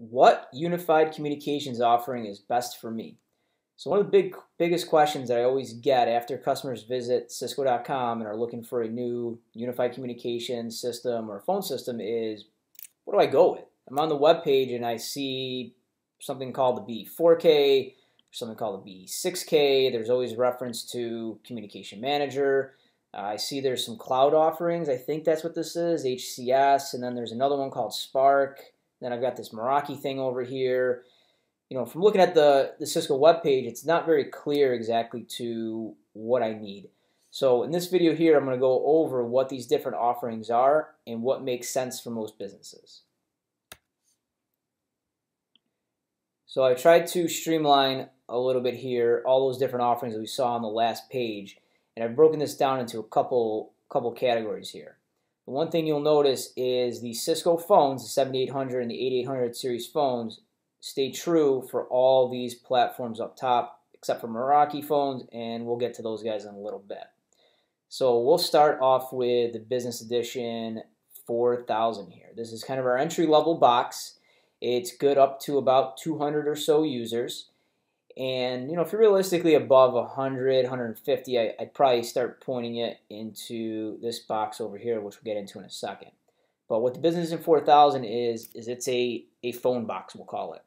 what unified communications offering is best for me? So one of the big biggest questions that I always get after customers visit Cisco.com and are looking for a new unified communication system or phone system is, what do I go with? I'm on the web page and I see something called the B4K, something called the B6K. There's always reference to Communication Manager. Uh, I see there's some cloud offerings. I think that's what this is, HCS, and then there's another one called Spark. Then I've got this Meraki thing over here. You know, from looking at the, the Cisco web page, it's not very clear exactly to what I need. So in this video here, I'm going to go over what these different offerings are and what makes sense for most businesses. So I tried to streamline a little bit here, all those different offerings that we saw on the last page, and I've broken this down into a couple couple categories here. One thing you'll notice is the Cisco phones, the 7800 and the 8800 series phones, stay true for all these platforms up top, except for Meraki phones, and we'll get to those guys in a little bit. So we'll start off with the Business Edition 4000 here. This is kind of our entry level box. It's good up to about 200 or so users. And, you know, if you're realistically above 100, 150, I, would probably start pointing it into this box over here, which we'll get into in a second. But what the Business in 4000 is, is it's a, a phone box, we'll call it.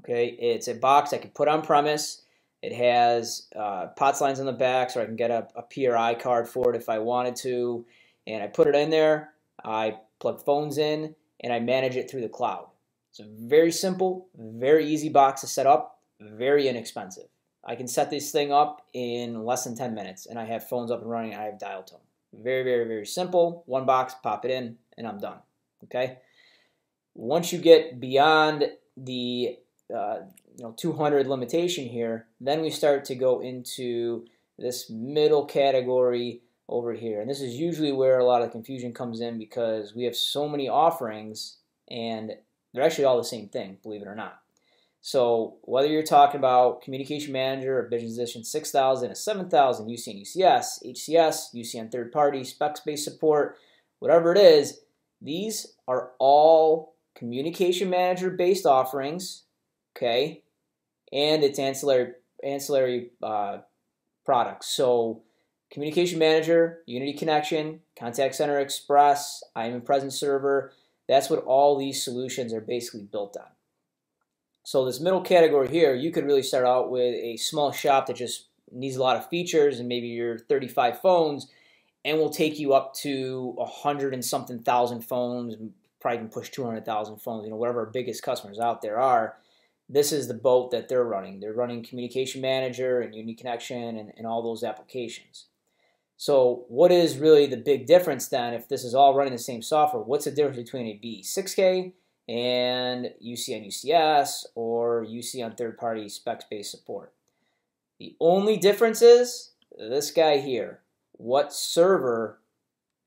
Okay, it's a box I can put on premise. It has uh, POTS lines on the back, so I can get a, a PRI card for it if I wanted to. And I put it in there, I plug phones in, and I manage it through the cloud. It's a very simple, very easy box to set up, very inexpensive. I can set this thing up in less than 10 minutes and I have phones up and running. I have dial tone. Very, very, very simple. One box, pop it in, and I'm done. Okay. Once you get beyond the uh, you know 200 limitation here, then we start to go into this middle category over here. And this is usually where a lot of confusion comes in because we have so many offerings and they're actually all the same thing, believe it or not. So whether you're talking about Communication Manager or Business Edition 6000, a 7000, UC UCS, HCS, UC third party, specs-based support, whatever it is, these are all Communication Manager based offerings, okay, and it's ancillary ancillary uh, products. So Communication Manager, Unity Connection, Contact Center Express, I IM Presence Server, that's what all these solutions are basically built on. So this middle category here, you could really start out with a small shop that just needs a lot of features and maybe your 35 phones and will take you up to a hundred and something thousand phones, probably can push 200,000 phones, you know, whatever our biggest customers out there are. This is the boat that they're running. They're running Communication Manager and Unity Connection and, and all those applications. So what is really the big difference then if this is all running the same software? What's the difference between a B6K and UC on UCS or UC on third-party specs-based support? The only difference is this guy here. What server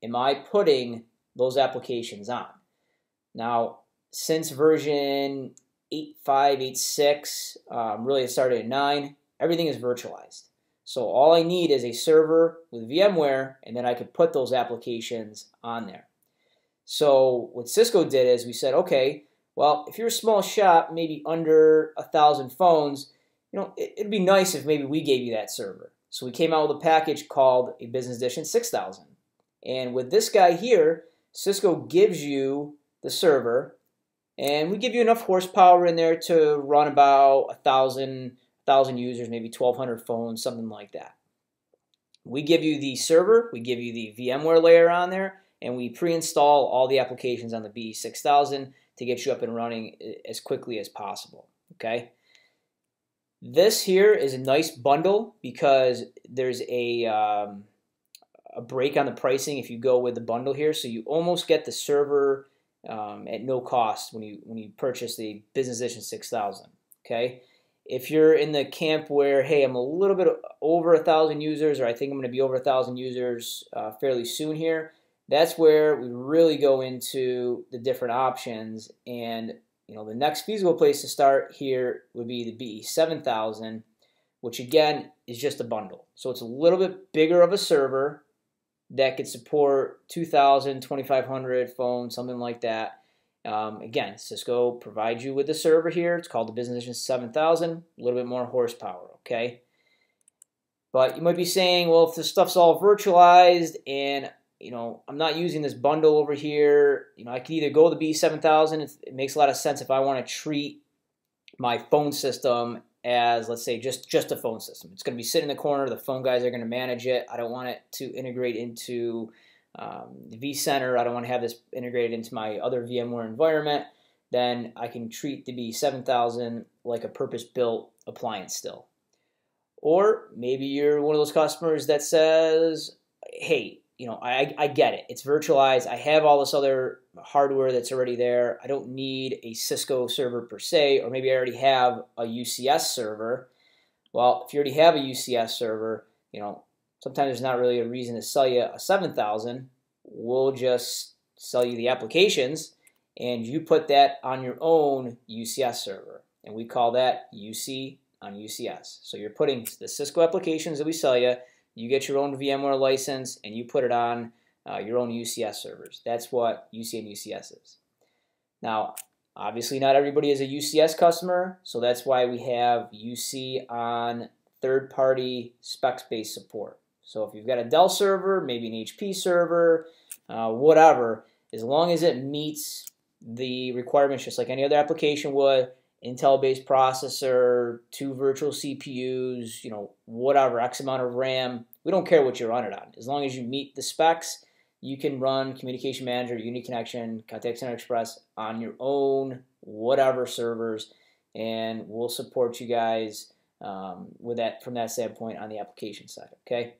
am I putting those applications on? Now, since version 8.5, um, really it started at 9, everything is virtualized. So all I need is a server with VMware, and then I could put those applications on there. So what Cisco did is we said, okay, well, if you're a small shop, maybe under a thousand phones, you know, it, would be nice if maybe we gave you that server. So we came out with a package called a Business Edition 6000. And with this guy here, Cisco gives you the server, and we give you enough horsepower in there to run about a thousand 1,000 users, maybe 1,200 phones, something like that. We give you the server, we give you the VMware layer on there, and we pre-install all the applications on the B6000 to get you up and running as quickly as possible, okay? This here is a nice bundle because there's a, um, a break on the pricing if you go with the bundle here, so you almost get the server um, at no cost when you when you purchase the Business Edition 6000, okay? if you're in the camp where hey i'm a little bit over a thousand users or i think i'm going to be over a thousand users uh, fairly soon here that's where we really go into the different options and you know the next feasible place to start here would be the be 7000 which again is just a bundle so it's a little bit bigger of a server that could support 2000 2500 phones something like that Um, again, Cisco provides you with the server here. It's called the Business Edition 7000, a little bit more horsepower, okay? But you might be saying, well, if this stuff's all virtualized and you know, I'm not using this bundle over here. You know, I could either go the B7000. It makes a lot of sense if I want to treat my phone system as, let's say, just, just a phone system. It's going to be sitting in the corner. The phone guys are going to manage it. I don't want it to integrate into um, vCenter. I don't want to have this integrated into my other VMware environment. Then I can treat the B7000 like a purpose-built appliance still. Or maybe you're one of those customers that says, hey, you know, I, I get it. It's virtualized. I have all this other hardware that's already there. I don't need a Cisco server per se, or maybe I already have a UCS server. Well, if you already have a UCS server, you know, sometimes there's not really a reason to sell you a 7000. We'll just sell you the applications and you put that on your own UCS server. And we call that UC on UCS. So you're putting the Cisco applications that we sell you you get your own VMware license and you put it on uh, your own UCS servers. That's what UC and UCS is. Now, obviously not everybody is a UCS customer, so that's why we have UC on third-party specs-based support. So if you've got a Dell server, maybe an HP server, uh, whatever, as long as it meets the requirements just like any other application would, Intel-based processor, two virtual CPUs, you know, whatever, X amount of RAM. We don't care what you run it on. As long as you meet the specs, you can run Communication Manager, Unity Connection, Contact Center Express on your own, whatever servers, and we'll support you guys um, with that from that standpoint on the application side. Okay.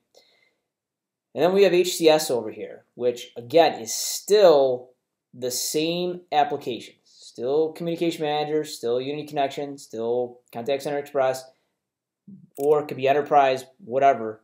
And then we have HCS over here, which again is still the same application still Communication Manager, still Unity Connection, still Contact Center Express, or it could be Enterprise, whatever.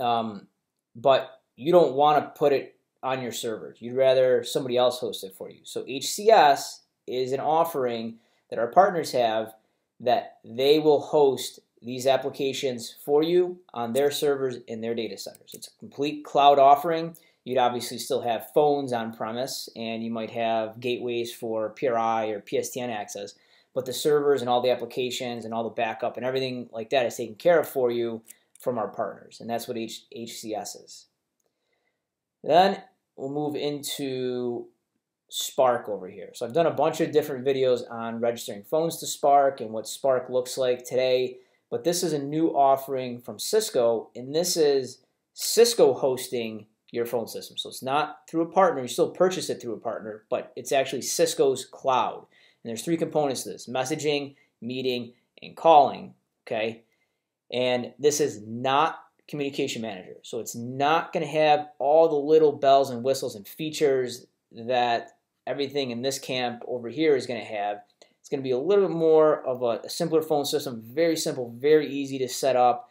Um, but you don't want to put it on your servers. You'd rather somebody else host it for you. So HCS is an offering that our partners have that they will host these applications for you on their servers in their data centers. It's a complete cloud offering. You'd obviously still have phones on premise, and you might have gateways for PRI or PSTN access, but the servers and all the applications and all the backup and everything like that is taken care of for you from our partners, and that's what H- HCS is. Then we'll move into Spark over here. So I've done a bunch of different videos on registering phones to Spark and what Spark looks like today, but this is a new offering from Cisco, and this is Cisco hosting your phone system. So it's not through a partner. You still purchase it through a partner, but it's actually Cisco's cloud. And there's three components to this: messaging, meeting, and calling. Okay, and this is not communication manager. So it's not going to have all the little bells and whistles and features that everything in this camp over here is going to have. It's going to be a little bit more of a, a simpler phone system, very simple, very easy to set up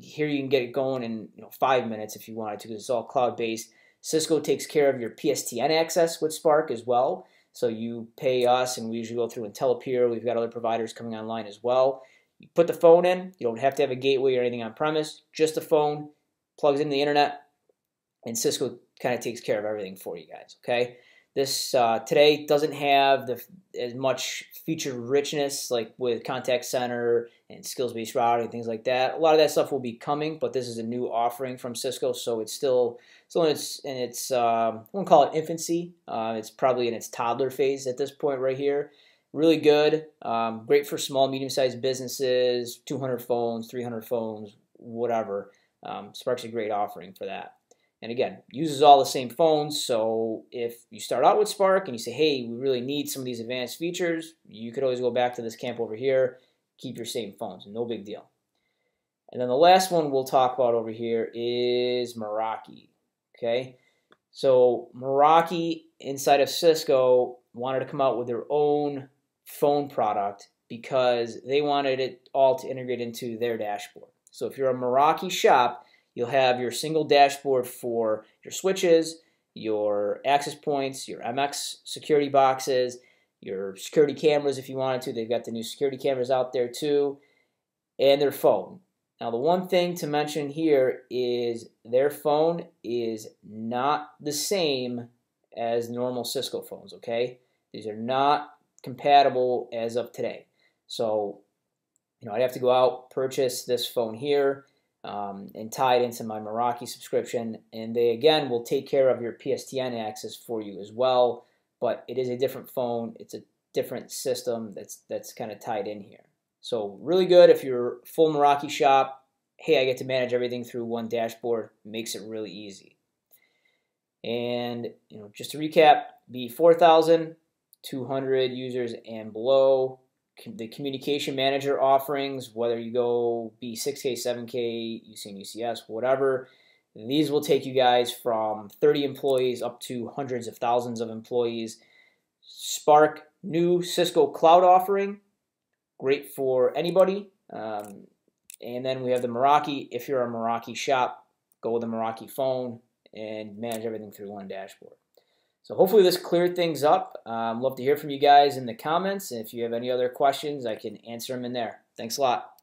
here you can get it going in you know five minutes if you wanted to because it's all cloud based. Cisco takes care of your PSTN access with Spark as well. So you pay us, and we usually go through IntelePeer. We've got other providers coming online as well. You put the phone in. You don't have to have a gateway or anything on premise. Just the phone plugs into the internet, and Cisco kind of takes care of everything for you guys. Okay. This uh, today doesn't have the as much feature richness like with contact center and skills-based routing things like that. A lot of that stuff will be coming, but this is a new offering from Cisco, so it's still still in its in its um, I won't call it infancy. Uh, it's probably in its toddler phase at this point right here. Really good, um, great for small, medium-sized businesses, 200 phones, 300 phones, whatever. Um, Spark's a great offering for that. And again, uses all the same phones. So if you start out with Spark and you say, hey, we really need some of these advanced features, you could always go back to this camp over here, keep your same phones. No big deal. And then the last one we'll talk about over here is Meraki. Okay. So Meraki inside of Cisco wanted to come out with their own phone product because they wanted it all to integrate into their dashboard. So if you're a Meraki shop, You'll have your single dashboard for your switches, your access points, your MX security boxes, your security cameras if you wanted to. They've got the new security cameras out there too, and their phone. Now, the one thing to mention here is their phone is not the same as normal Cisco phones, okay? These are not compatible as of today. So, you know, I'd have to go out, purchase this phone here, um, and tie it into my Meraki subscription. And they, again, will take care of your PSTN access for you as well. But it is a different phone. It's a different system that's, that's kind of tied in here. So really good if you're full Meraki shop. Hey, I get to manage everything through one dashboard. Makes it really easy. And you know, just to recap, be 4,200 users and below. The communication manager offerings, whether you go B6K, 7K, using UCS, whatever, these will take you guys from 30 employees up to hundreds of thousands of employees. Spark, new Cisco cloud offering, great for anybody. Um, and then we have the Meraki. If you're a Meraki shop, go with the Meraki phone and manage everything through one dashboard. So hopefully this cleared things up. Um, love to hear from you guys in the comments. And if you have any other questions, I can answer them in there. Thanks a lot.